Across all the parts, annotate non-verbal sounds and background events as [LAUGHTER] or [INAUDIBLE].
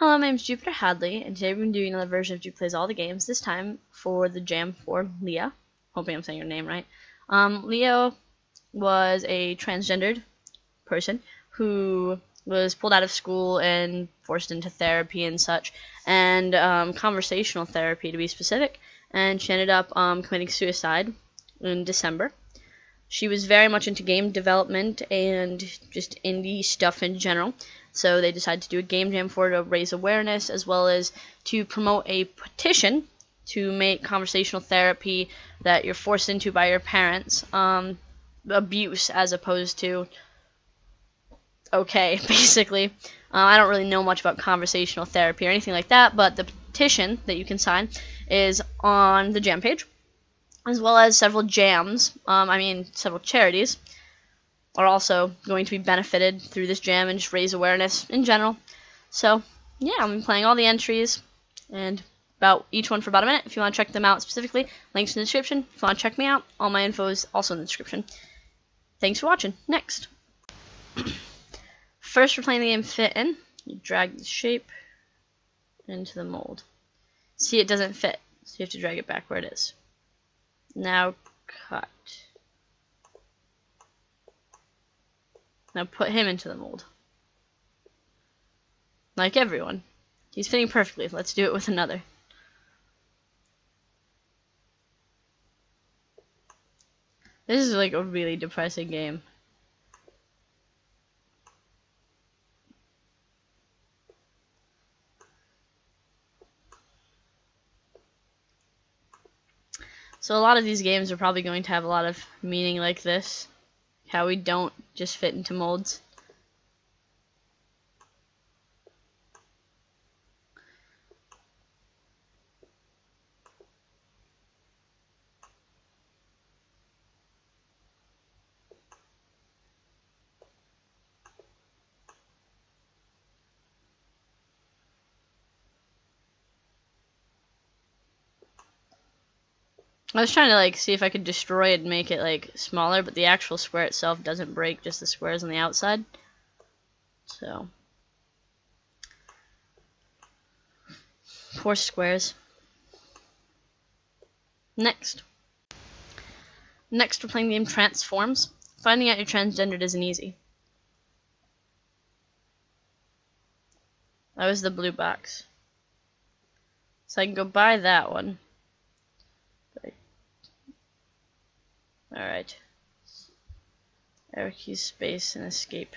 Hello, my name is Jupiter Hadley, and today we're doing another version of Jupi Plays All the Games, this time for the jam for Leah. Hoping I'm saying your name right. Um, Leo was a transgendered person who was pulled out of school and forced into therapy and such, and um, conversational therapy to be specific, and she ended up um, committing suicide in December. She was very much into game development and just indie stuff in general. So they decided to do a game jam for her to raise awareness as well as to promote a petition to make conversational therapy that you're forced into by your parents um, abuse as opposed to okay, [LAUGHS] basically. Uh, I don't really know much about conversational therapy or anything like that, but the petition that you can sign is on the jam page as well as several jams, um, I mean several charities, are also going to be benefited through this jam and just raise awareness in general. So, yeah, I'm playing all the entries and about each one for about a minute. If you want to check them out specifically, links in the description. If you want to check me out, all my info is also in the description. Thanks for watching. Next. [CLEARS THROAT] First, we're playing the game Fit In. You drag the shape into the mold. See, it doesn't fit, so you have to drag it back where it is. Now cut. Now put him into the mold. Like everyone. He's fitting perfectly. Let's do it with another. This is like a really depressing game. So a lot of these games are probably going to have a lot of meaning like this. How we don't just fit into molds. I was trying to like see if I could destroy it and make it like smaller, but the actual square itself doesn't break, just the squares on the outside. So, four squares. Next. Next, we're playing the game Transforms. Finding out you're transgendered isn't easy. That was the blue box. So I can go buy that one. Alright. Arrow key space and escape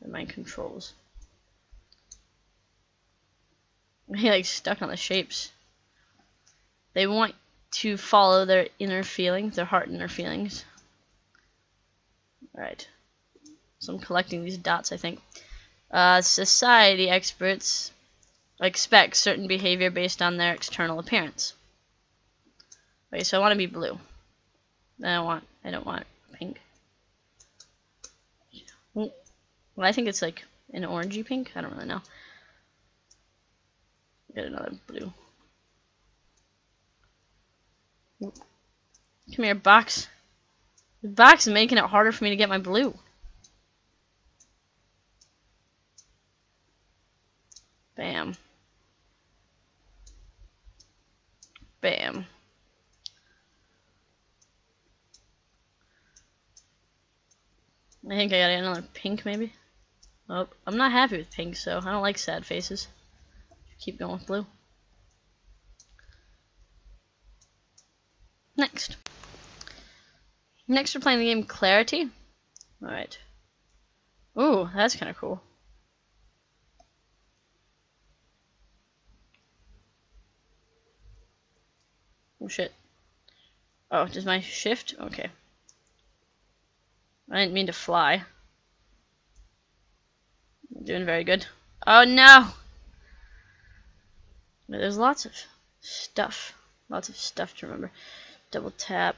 the my controls. [LAUGHS] He like stuck on the shapes. They want to follow their inner feelings, their heart inner feelings. Alright. So I'm collecting these dots, I think. Uh, society experts expect certain behavior based on their external appearance. Okay, so I want to be blue. I don't want I don't want pink. Well, I think it's like an orangey pink. I don't really know. Get another blue. Come here, box. The box is making it harder for me to get my blue. Bam. Bam. I think I got another pink, maybe. Oh, I'm not happy with pink, so I don't like sad faces. Keep going with blue. Next. Next, we're playing the game Clarity. Alright. Ooh, that's kind of cool. Oh shit. Oh, does my shift? Okay. I didn't mean to fly. I'm doing very good. Oh no! There's lots of stuff. Lots of stuff to remember. Double tap.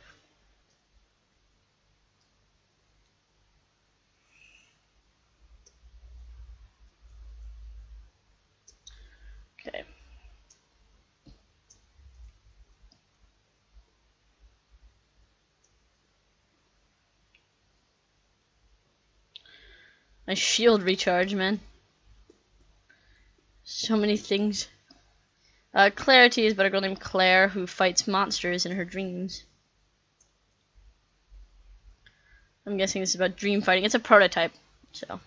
Okay. My shield recharge, man. So many things. Uh, Clarity is about a girl named Claire who fights monsters in her dreams. I'm guessing this is about dream fighting. It's a prototype, so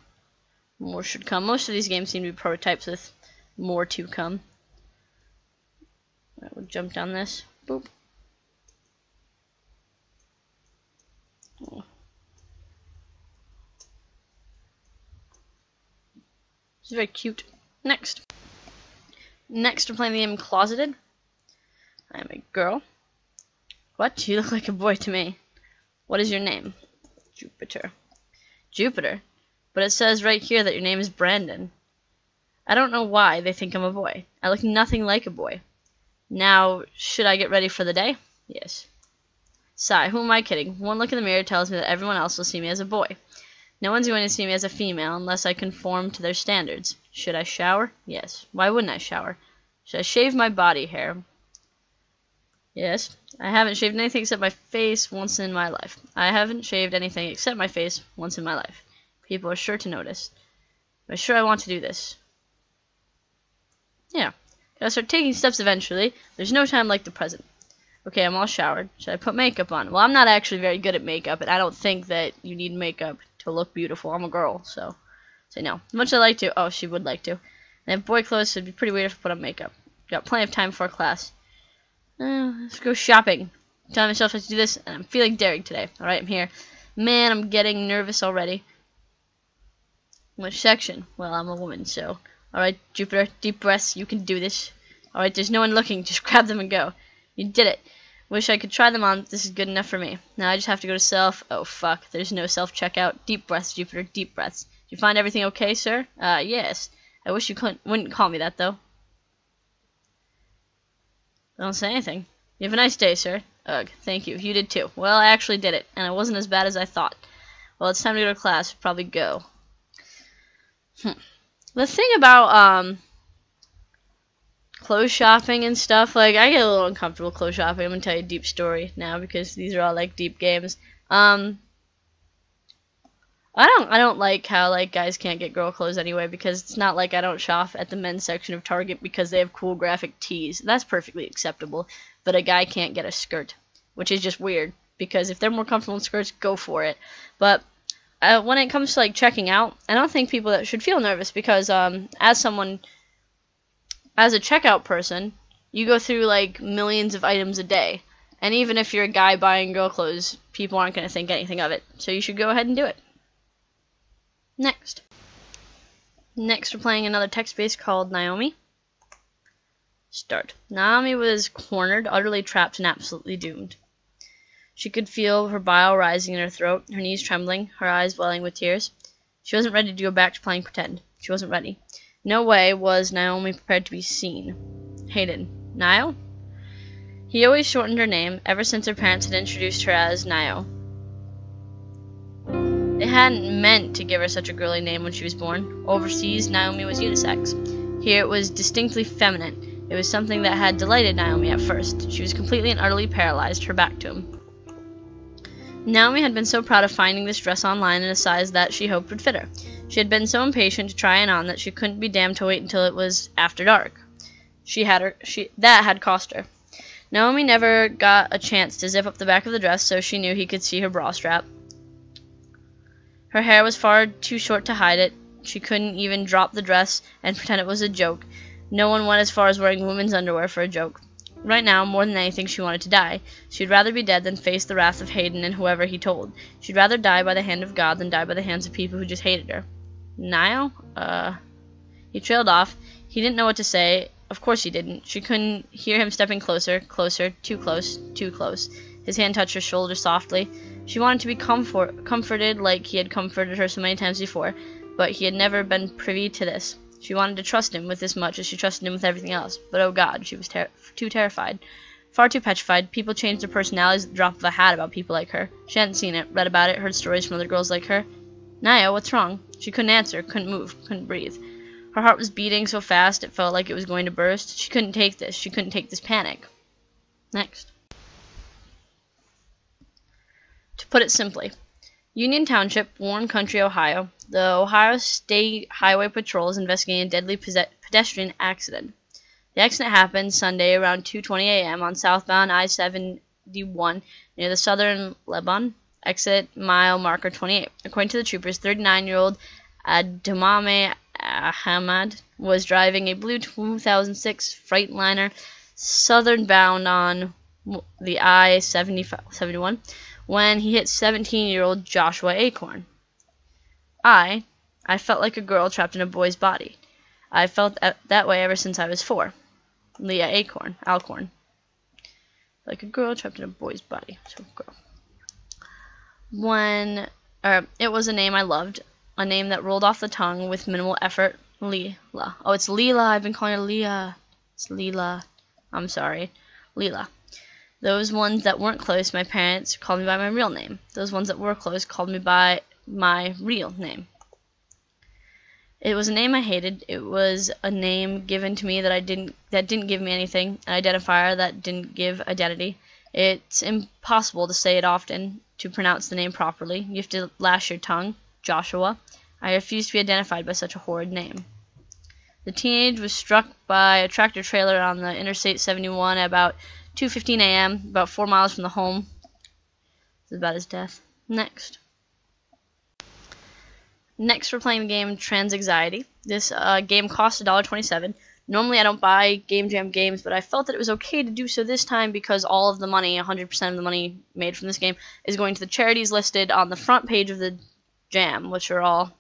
more should come. Most of these games seem to be prototypes with more to come. Right, we'll jump down this. Boop. Oh. Very cute. Next. Next, we're playing the game Closeted. I am a girl. What? You look like a boy to me. What is your name? Jupiter. Jupiter? But it says right here that your name is Brandon. I don't know why they think I'm a boy. I look nothing like a boy. Now, should I get ready for the day? Yes. Sigh, who am I kidding? One look in the mirror tells me that everyone else will see me as a boy. No one's going to see me as a female unless I conform to their standards. Should I shower? Yes. Why wouldn't I shower? Should I shave my body hair? Yes. I haven't shaved anything except my face once in my life. I haven't shaved anything except my face once in my life. People are sure to notice. Am I sure I want to do this? Yeah. Gotta start taking steps eventually. There's no time like the present. Okay, I'm all showered. Should I put makeup on? Well, I'm not actually very good at makeup, and I don't think that you need makeup to look beautiful. I'm a girl, so say no. As Much as I like to. Oh, she would like to. And boy clothes, it'd be pretty weird if I put on makeup. Got plenty of time for class. Uh, let's go shopping. Telling myself I to do this, and I'm feeling daring today. Alright, I'm here. Man, I'm getting nervous already. Which section? Well, I'm a woman, so. Alright, Jupiter, deep breaths. You can do this. Alright, there's no one looking. Just [LAUGHS] grab them and go. You did it. Wish I could try them on. This is good enough for me. Now I just have to go to self. Oh, fuck. There's no self-checkout. Deep breaths, Jupiter. Deep breaths. Did you find everything okay, sir? Uh, yes. I wish you couldn't, wouldn't call me that, though. Don't say anything. You have a nice day, sir. Ugh, thank you. You did too. Well, I actually did it, and it wasn't as bad as I thought. Well, it's time to go to class. Probably go. Hmm. The thing about, um, clothes shopping and stuff. Like I get a little uncomfortable clothes shopping. I'm gonna tell you a deep story now because these are all like deep games. Um, I don't I don't like how like guys can't get girl clothes anyway because it's not like I don't shop at the men's section of Target because they have cool graphic tees. That's perfectly acceptable. But a guy can't get a skirt, which is just weird because if they're more comfortable in skirts, go for it. But uh, when it comes to like checking out, I don't think people that should feel nervous because um, as someone as a checkout person, you go through like millions of items a day. And even if you're a guy buying girl clothes, people aren't going to think anything of it. So you should go ahead and do it. Next. Next, we're playing another text base called Naomi. Start. Naomi was cornered, utterly trapped, and absolutely doomed. She could feel her bile rising in her throat, her knees trembling, her eyes welling with tears. She wasn't ready to go back to playing pretend. She wasn't ready. No way was Naomi prepared to be seen. Hayden. Niall? He always shortened her name, ever since her parents had introduced her as Nio. They hadn't meant to give her such a girly name when she was born. Overseas, Naomi was unisex. Here it was distinctly feminine. It was something that had delighted Naomi at first. She was completely and utterly paralyzed, her back to him. Naomi had been so proud of finding this dress online in a size that she hoped would fit her. She had been so impatient to try it on that she couldn't be damned to wait until it was after dark. She had her she that had cost her. Naomi never got a chance to zip up the back of the dress so she knew he could see her bra strap. Her hair was far too short to hide it. She couldn't even drop the dress and pretend it was a joke. No one went as far as wearing women's underwear for a joke. Right now, more than anything, she wanted to die. She'd rather be dead than face the wrath of Hayden and whoever he told. She'd rather die by the hand of God than die by the hands of people who just hated her. Niall? Uh. He trailed off. He didn't know what to say. Of course he didn't. She couldn't hear him stepping closer, closer, too close, too close. His hand touched her shoulder softly. She wanted to be comfort comforted like he had comforted her so many times before, but he had never been privy to this. She wanted to trust him with as much as she trusted him with everything else, but oh god, she was ter too terrified. Far too petrified. People changed their personalities at the drop of a hat about people like her. She hadn't seen it, read about it, heard stories from other girls like her. Naya, what's wrong? She couldn't answer, couldn't move, couldn't breathe. Her heart was beating so fast it felt like it was going to burst. She couldn't take this. She couldn't take this panic. Next. To put it simply, Union Township, Warren County, Ohio. The Ohio State Highway Patrol is investigating a deadly pedestrian accident. The accident happened Sunday around 2:20 a.m. on southbound I-71 near the southern Lebanon exit mile marker 28. According to the troopers, 39-year-old Adamame uh, Ahmad was driving a blue 2006 Freightliner southern bound on the I-71 when he hit 17-year-old Joshua Acorn. I, I felt like a girl trapped in a boy's body. I felt that way ever since I was four. Leah Acorn, Alcorn. Like a girl trapped in a boy's body. So girl. When, er, it was a name I loved, a name that rolled off the tongue with minimal effort. Leelah. Oh, it's Leelah. I've been calling her Leah. It's Leelah. I'm sorry. Leelah. Those ones that weren't close, my parents called me by my real name. Those ones that were close called me by my real name. It was a name I hated. It was a name given to me that I didn't that didn't give me anything, an identifier that didn't give identity. It's impossible to say it often, to pronounce the name properly. You have to lash your tongue. Joshua. I refuse to be identified by such a horrid name. The teenage was struck by a tractor trailer on the Interstate 71 at about 2.15 a.m., about four miles from the home. This is about his death. Next. Next, we're playing the game Transanxiety. This uh, game costs $1.27. Normally, I don't buy Game Jam games, but I felt that it was okay to do so this time because all of the money, 100% of the money made from this game, is going to the charities listed on the front page of the Jam, which are all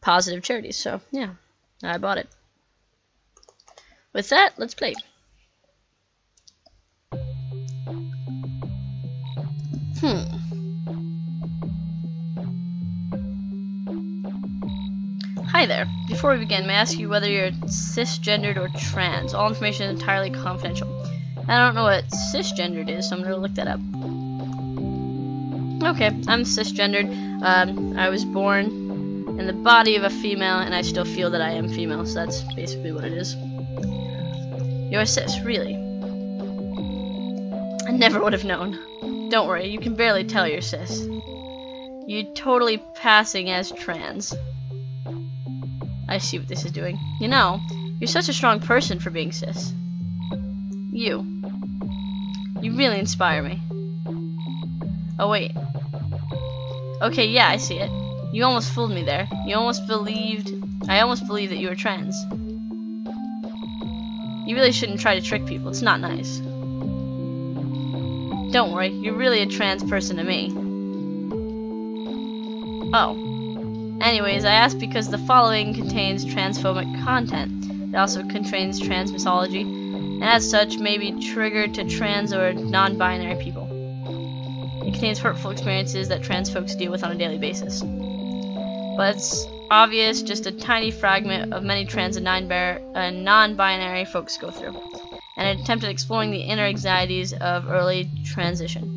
positive charities. So, yeah, I bought it. With that, let's play. Hmm. Hi there. Before we begin, may I ask you whether you're cisgendered or trans? All information is entirely confidential. I don't know what cisgendered is, so I'm to look that up. Okay, I'm cisgendered. Um, I was born in the body of a female, and I still feel that I am female, so that's basically what it is. You're cis, really? I never would have known. Don't worry, you can barely tell you're cis. You're totally passing as trans. I see what this is doing. You know, you're such a strong person for being cis. You. You really inspire me. Oh, wait. Okay, yeah, I see it. You almost fooled me there. You almost believed... I almost believed that you were trans. You really shouldn't try to trick people. It's not nice. Don't worry. You're really a trans person to me. Oh. Anyways, I ask because the following contains transphobic content. It also contains trans mythology, and as such may be triggered to trans or non-binary people. It contains hurtful experiences that trans folks deal with on a daily basis. But it's obvious just a tiny fragment of many trans and non-binary folks go through, and an attempt at exploring the inner anxieties of early transition.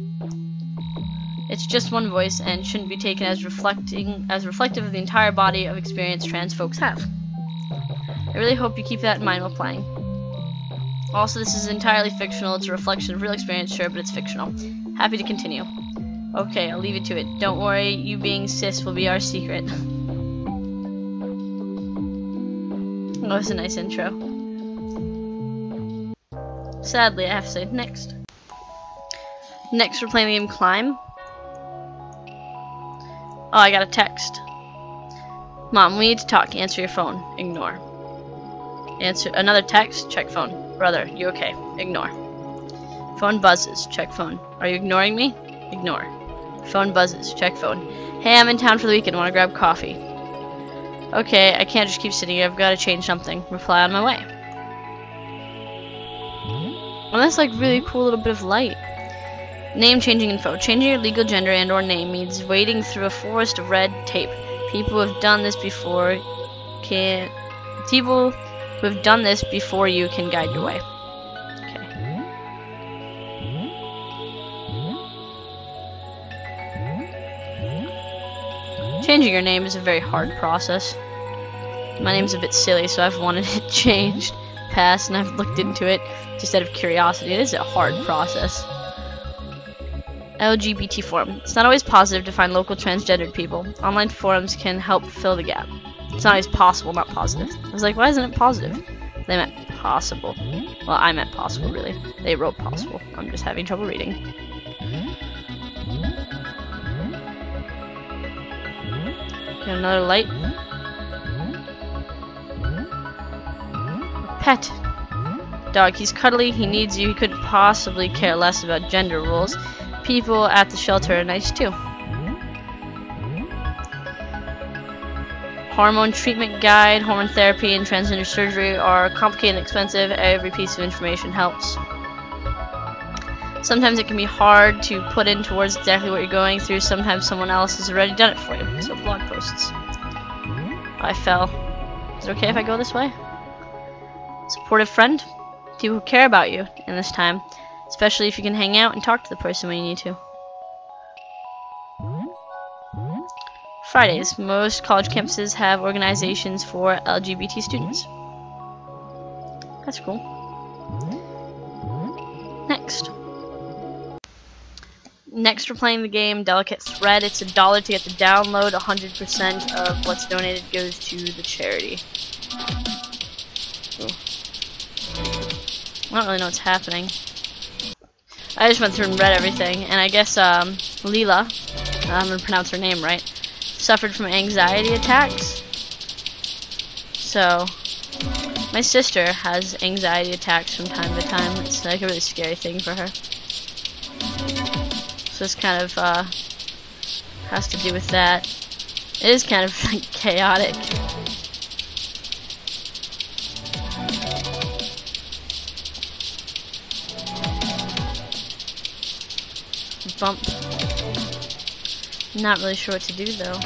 It's just one voice and shouldn't be taken as reflecting as reflective of the entire body of experience trans folks have. I really hope you keep that in mind while playing. Also, this is entirely fictional. It's a reflection of real experience, sure, but it's fictional. Happy to continue. Okay, I'll leave it to it. Don't worry, you being cis will be our secret. Oh, was a nice intro. Sadly, I have to say next. Next, we're playing the game Climb. Oh, I got a text. Mom, we need to talk. Answer your phone. Ignore. Answer another text. Check phone. Brother, you okay? Ignore. Phone buzzes. Check phone. Are you ignoring me? Ignore. Phone buzzes. Check phone. Hey, I'm in town for the weekend. Want to grab coffee? Okay, I can't just keep sitting here. I've got to change something. Reply on my way. Well, that's like really cool little bit of light. Name changing info. Changing your legal gender and or name means wading through a forest of red tape. People have done this before can people who have done this before you can guide your way. Okay. Changing your name is a very hard process. My name's a bit silly, so I've wanted it [LAUGHS] changed past and I've looked into it just out of curiosity. It is a hard process. LGBT forum. It's not always positive to find local transgendered people. Online forums can help fill the gap. It's not always possible, not positive. I was like, why isn't it positive? They meant possible. Well, I meant possible, really. They wrote possible. I'm just having trouble reading. Get another light. Pet. Dog, he's cuddly, he needs you, he couldn't possibly care less about gender rules. People at the shelter are nice too. Hormone treatment guide, hormone therapy, and transgender surgery are complicated and expensive. Every piece of information helps. Sometimes it can be hard to put in towards exactly what you're going through. Sometimes someone else has already done it for you. So blog posts. I fell. Is it okay if I go this way? Supportive friend. People who care about you in this time. Especially if you can hang out and talk to the person when you need to. Fridays. Most college campuses have organizations for LGBT students. That's cool. Next. Next, we're playing the game Delicate Thread. It's a dollar to get the download. 100% of what's donated goes to the charity. Ooh. I don't really know what's happening. I just went through and read everything, and I guess um, Leelah, I'm gonna pronounce her name right, suffered from anxiety attacks. So, my sister has anxiety attacks from time to time. It's like a really scary thing for her. So this kind of uh, has to do with that. It is kind of [LAUGHS] chaotic. Bump. Not really sure what to do though.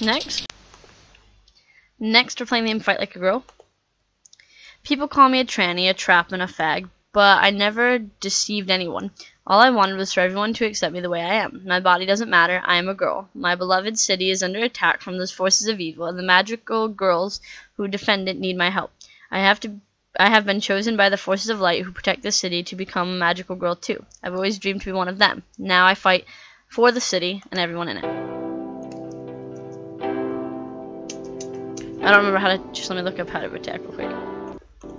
Next. Next, we're playing the game Fight Like a Girl. People call me a tranny, a trap, and a fag, but I never deceived anyone. All I wanted was for everyone to accept me the way I am. My body doesn't matter, I am a girl. My beloved city is under attack from those forces of evil, and the magical girls who defend it need my help. I have to I have been chosen by the forces of light who protect the city to become a magical girl too. I've always dreamed to be one of them. Now I fight for the city and everyone in it. I don't remember how to, just let me look up how to attack real quick.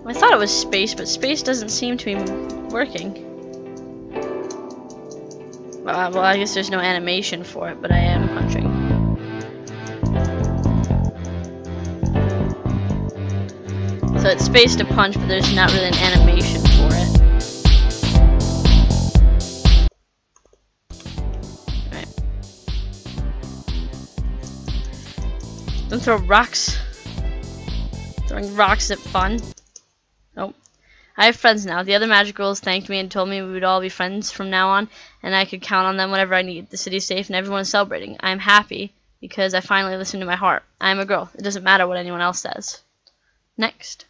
I thought it was space, but space doesn't seem to be working. Uh, well, I guess there's no animation for it, but I am punching. So it's space to punch, but there's not really an animation for it. Right. Don't throw rocks. Throwing rocks at fun. Nope. I have friends now. The other magic girls thanked me and told me we would all be friends from now on, and I could count on them whenever I need. The city's safe and everyone is celebrating. I am happy because I finally listened to my heart. I am a girl. It doesn't matter what anyone else says. Next.